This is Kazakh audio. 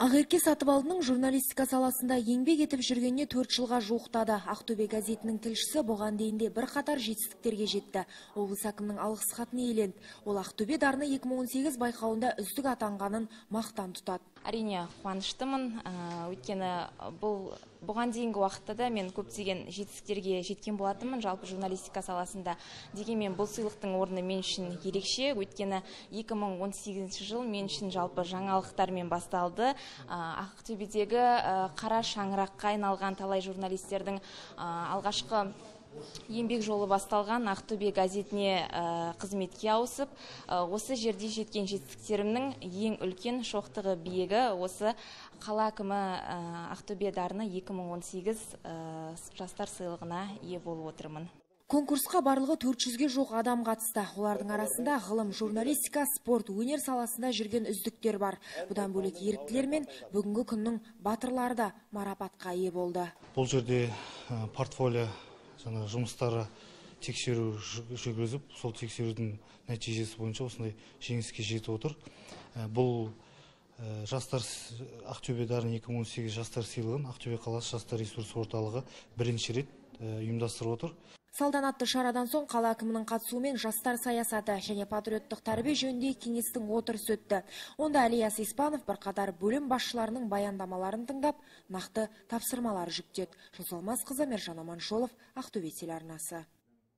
Ақерке Сатыбалдының журналистика саласында еңбек етіп жүргеніне төрт жылға жуықтады. Ақтөбе газетінің тілшісі бұған дейінде бір қатар жетістіктерге жетті. Облыс әкімінің алғыс хатын иеленді. Ол Ақтөбе дарыны 2018 байқауында үздік атанғанын мақтан тұтады. Әрине қуаныштымын. Ә, өйткені бұл бұған дейінгі уақытта да мен көптеген жетістіктерге жеткен болатынмын. Жалпы журналистика саласында дегенмен бұл сыйлықтың орны мен үшін ерекше. Өйткені 2018 жыл мен үшін жалпы жаңалықтармен басталды. Ә, ақтөбедегі ә, қара шаңыраққа айналған талай журналистердің алғашқы еңбек жолы басталған ақтөбе газетіне қызметке ауысып осы жерде жеткен жетістіктерімнің ең үлкен шоқтығы биігі осы қала әкімі ақтөбе дарыны 2018 жастар сыйлығына ие болып отырмын Конкурсқа барлығы 400-ге жоқ адам қатысты. Олардың арасында ғылым, журналистика, спорт, өнер саласында жүрген үздіктер бар. Бұдан бөлек еріктілер мен бүгінгі күннің батырлары да марапатқа ие болды. Бұл жерде портфолио жаңа жұмыстары тексеру жүргізіп, сол тексерудің нәтижесі бойынша осындай жеңіске жетіп отыр. Бұл жастар Ақтөбе дарын 2018 жастар сыйлығын Ақтөбе қаласы жастар ресурс орталығы бірінші рет ұйымдастырып отыр. Салтанатты шарадан соң қала әкімінің қатысуымен жастар саясаты және патриоттық тәрбие жөніндегі кеңестің отырысы өтті. Онда Алияс Испанов бірқатар бөлім басшыларының баяндамаларын тыңдап, нақты тапсырмалар жүктеді. Жолсалмас қызы Мержан Аманшолов, Ақтөбе телеарнасы.